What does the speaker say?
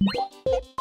Beep, beep.